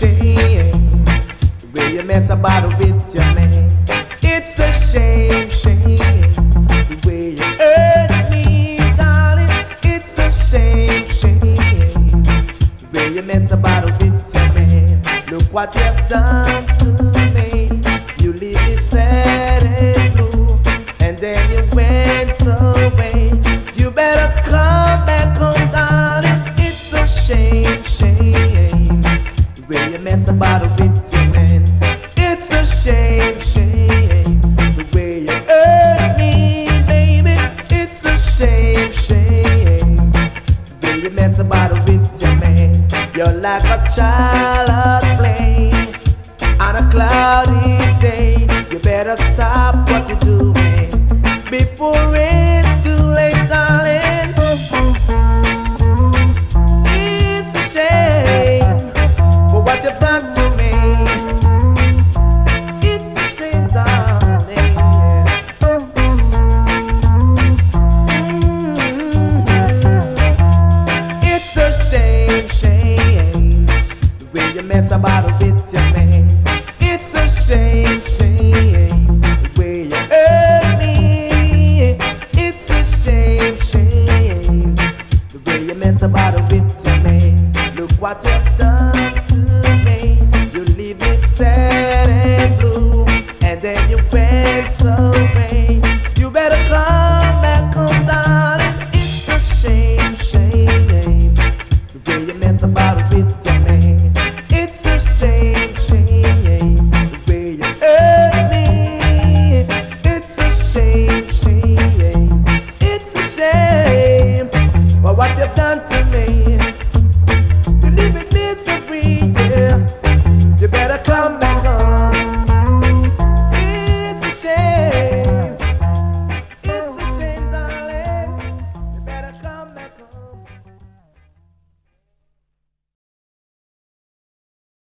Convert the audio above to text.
shame the way you mess about with your man. It's a shame, shame the way you hurt me, darling. It's a shame, shame the way you mess about with your man. Look what you've done to me. Mess about with your man. It's a shame, shame, the way you hurt me, baby. It's a shame, shame, the way you mess about with your man. You're like a child at play on a cloudy day. You better stop what you're doing before it's dance with your man. It's a shame, shame, the way you hurt me. It's a shame, shame, the way you mess about with your man. Look what you've done to me. You leave me sad and blue, and then you went so vain. You better come back, home, darling. It's a shame, shame, the way you mess about it with